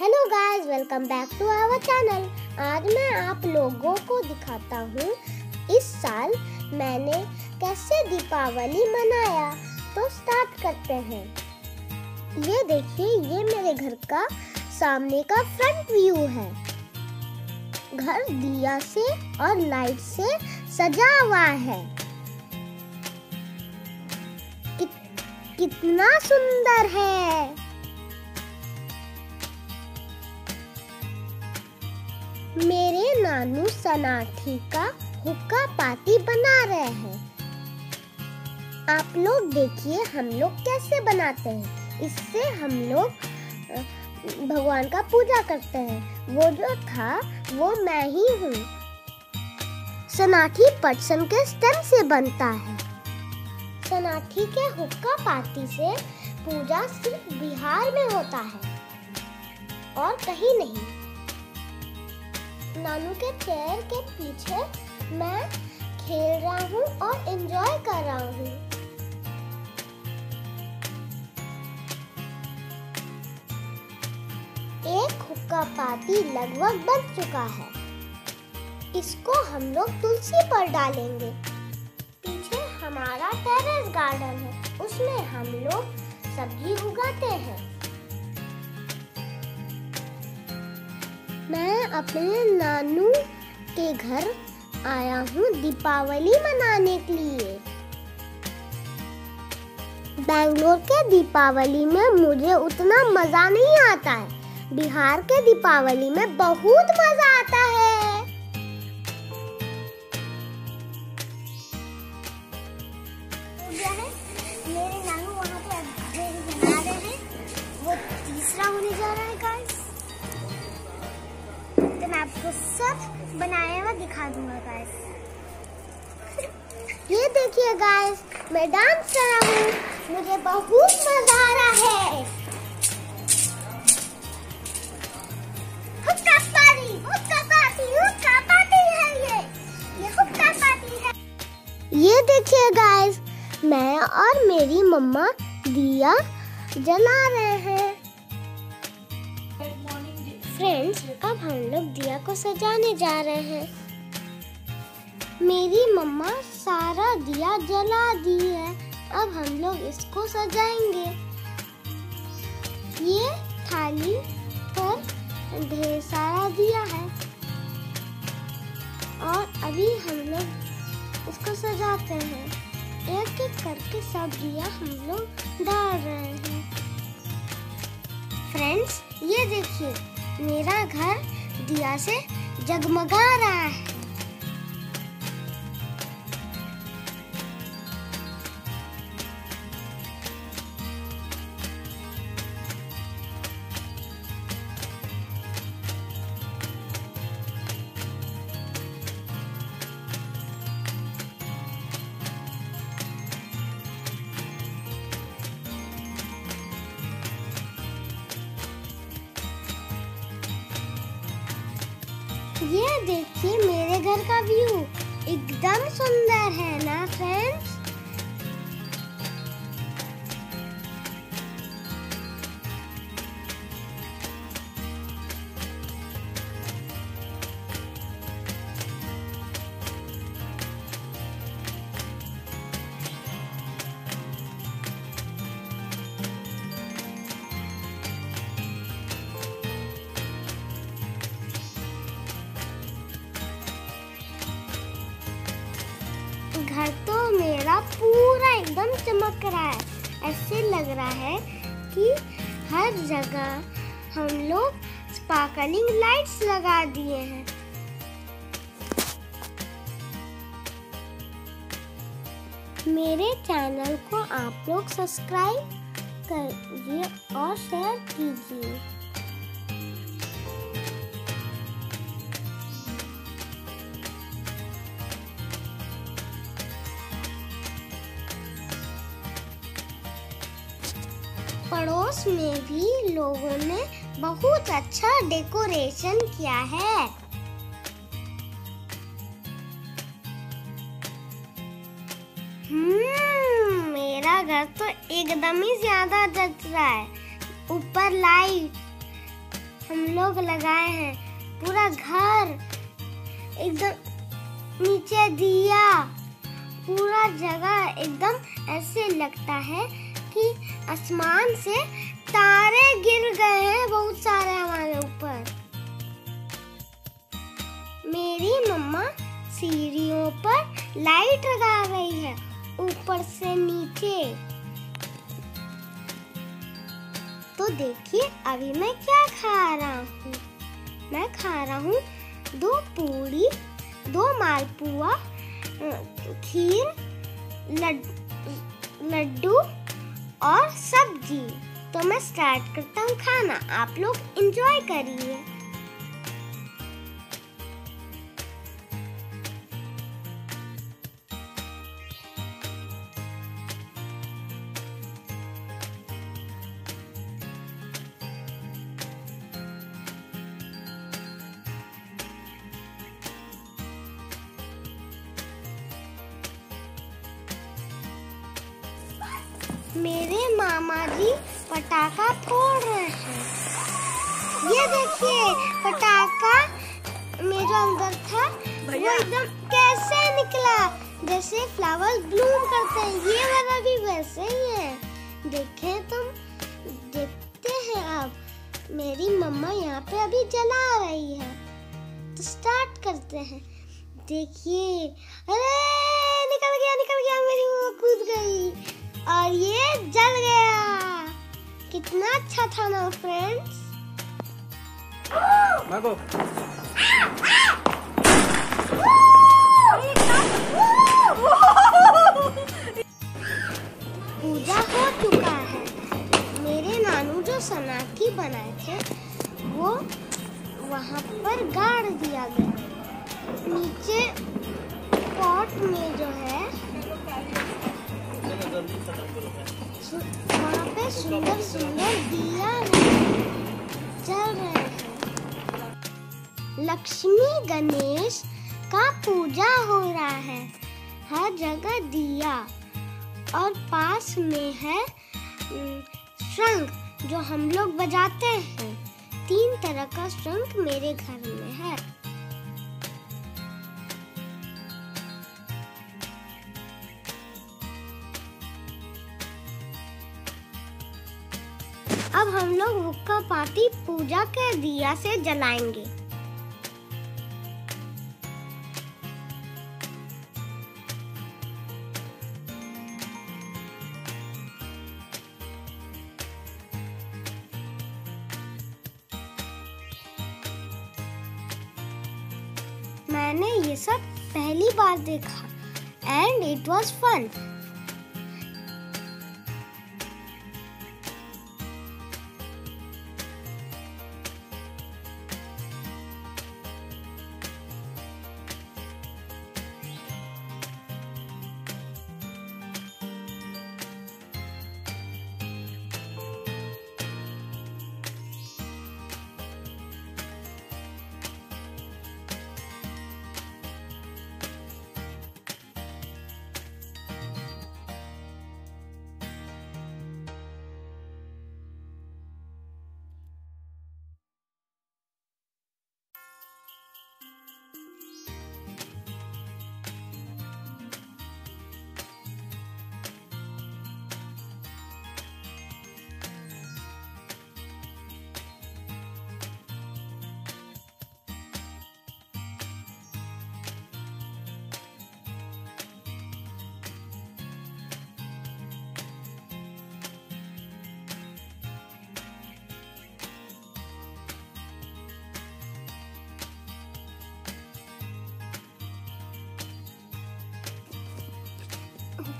Hello guys welcome back to our channel आज मैं आप लोगों को दिखाता हूँ इस साल मैंने कैसे दीपावली मनाया। तो स्टार्ट करते हैं। ये देखिए ये मेरे घर का सामने का फ्रंट व्यू है। घर दिया से और लाइट से सजा हुआ है। कि, कितना सुंदर है। मेरे नानू सनाठी का हुक्का पाती बना रहे हैं। आप लोग देखिए हम लोग कैसे बनाते हैं। इससे हम लोग भगवान का पूजा करते हैं। वो जो था, वो मैं ही हूँ। सनाठी पटसन के स्टेम से बनता है। सनाठी के हुक्का पाती से पूजा सिर्फ़ बिहार में होता है और कहीं नहीं। नानू के चेयर के पीछे मैं खेल रहा हूँ और एंजॉय कर रहा हूँ। एक हुक्का पाती लगभग बन चुका है। इसको हम लोग तुलसी पर डालेंगे। पीछे हमारा टेरेस गार्डन है, उसमें हम लोग सब्ज़ी उगाते हैं। अपने नानू के घर आया हूँ दीपावली मनाने के लिए। बेंगलोर के दीपावली में मुझे उतना मज़ा नहीं आता है। बिहार के दीपावली में बहुत मज़ा देखिए गाइस मैं डांस कर रहा हूँ। मुझे बहुत मज़ा आ रहा है। ये। देखिए गाइस मैं और मेरी मम्मा दिया जला रहे हैं। फ्रेंड्स अब हम लोग दिया को सजाने जा रहे हैं। मेरी मम्मा सारा दिया जला दी है। अब हम लोग इसको सजाएँगे। ये थाली पर ढेर सारा दिया है। और अभी हम लोग इसको सजाते हैं। एक एक करके सब दिया हम लोग डाल रहे हैं। फ्रेंड्स, ये देखिए, मेरा घर दिया से जगमगा रहा है। ये देखिए मेरे घर का व्यू एकदम सुंदर है ना फ्रेंड्स चमक रहा है। ऐसे लग रहा है कि हर जगह हम लोग स्पार्कलिंग लाइट्स लगा दिए हैं। मेरे चैनल को आप लोग सब्सक्राइब करिए और शेयर कीजिए। पड़ोस में भी लोगों ने बहुत अच्छा डेकोरेशन किया है। हम्म मेरा घर तो एकदम ही ज़्यादा जच रहा है। ऊपर लाइट हम लोग लगाए हैं, पूरा घर एकदम नीचे दिया, पूरा जगह एकदम ऐसे लगता है कि आसमान से तारे गिर गए हैं बहुत सारे हमारे ऊपर। मेरी मम्मा सीढ़ियों पर लाइट लगा रही है, ऊपर से नीचे। तो देखिए, अभी मैं क्या खा रहा हूँ। मैं खा रहा हूँ दो पूड़ी, दो मालपुआ खीर लड्डू। और सब्ज़ी। तो मैं स्टार्ट करता हूँ खाना। आप लोग इंजॉय करिए। मेरे मामा जी पटाखा फोड़ रहे हैं। ये देखिए पटाखा मेरे अंदर था। वो एकदम कैसे निकला? जैसे फ्लावर ब्लूम करते हैं। ये वाला भी वैसे ही है। देखे तुम देखते हैं अब मेरी मम्मा यहाँ पे अभी जला रही है। तो स्टार्ट करते हैं। देखिए। अरे निकल गया निकल गया। मेरी मम्मा कूद गई। कितना अच्छा था ना फ्रेंड्स पूजा हो चुका है। मेरे नानू जो सनाकी बनाए थे वो वहाँ पर गाड़ दिया गया। नीचे पॉट में जो है वहाँ पे सुंदर सुंदर दिया रहे हैं लक्ष्मी गणेश का पूजा हो रहा है। हर जगह दिया। और पास में है शंख जो हम लोग बजाते हैं। तीन तरह का शंख मेरे घर में है। अब हम लोग हुक्का पाती पूजा के दिया से जलाएँगे। मैंने ये सब पहली बार देखा एंड इट वॉज़ फन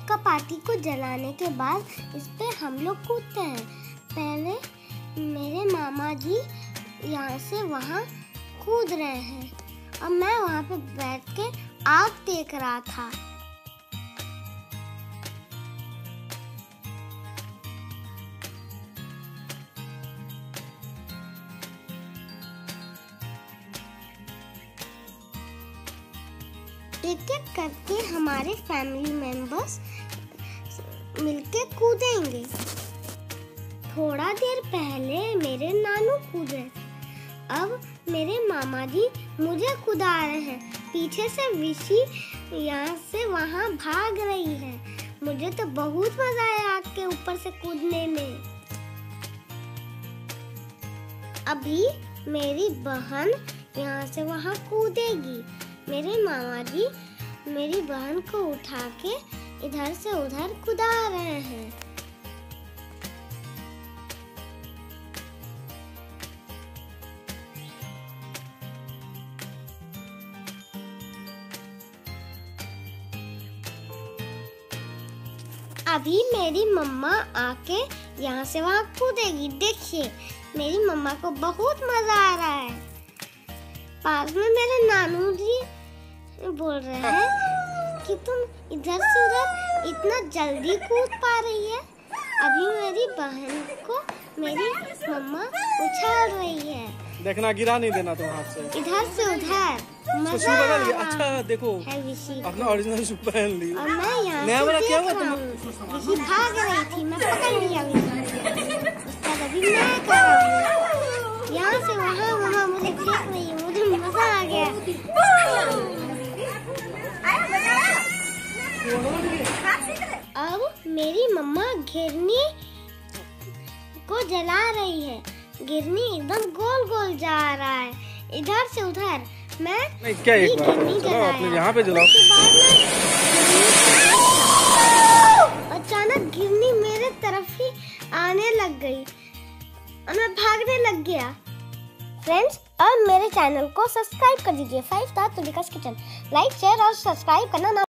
हुक्का पार्टी को जलाने के बाद इस पे हम लोग कूदते हैं। पहले मेरे मामा जी यहाँ से वहाँ कूद रहे हैं। और मैं वहाँ पे बैठ के आग देख रहा था। एक एक करके हमारे फैमिली मेंबर्स मिलके कूदेंगे। थोड़ा देर पहले मेरे नानू कूद। अब मेरे मामा जी मुझे कुदा रहे हैं। पीछे से विशी यहाँ से वहाँ भाग रही है। मुझे तो बहुत मज़ा आया आग के ऊपर से कूदने में। अभी मेरी बहन यहाँ से वहाँ कूदेगी। मेरे मामा जी मेरी बहन को उठा के इधर से उधर कुदा रहे हैं। अभी मेरी मम्मा आके यहाँ से वहाँ कूदेगी। देखिए, मेरी मम्मा को बहुत मज़ा आ रहा है। पास में मेरे नानू जी बोल रहे हैं। कि तुम इधर से उधर इतना जल्दी कूद पा रही है? अभी मेरी बहन को मेरी मम्मा उछाल रही है। देखना गिरा नहीं देना तुम हाथ से। इधर से उधर। मज़ा आ रहा अच्छा देखो। अपना ओरिजिनल शू पहन ली और मैं यहाँ नया वाला क्या हुआ तुम- भाग रही थी मैं पकड़ लिया विशी को। अभी मैं कर रहा यहाँ से वहाँ मम्मा मुझे देख रही है मुझे मज़ा आ गया। अब मेरी मम्मा घिरनी को जला रही है। गिरनी एकदम गोल गोल जा रहा है। इधर से उधर। मैं क्या एक बार यहाँ पे जलाओ। अचानक गिरनी मेरे तरफ़ ही आने लग गई और मैं भागने लग गया। फ्रेंड्स अब मेरे चैनल को सब्सक्राइब कर दीजिए। Five star Tulika's kitchen like share और सब्सक्राइब करना ना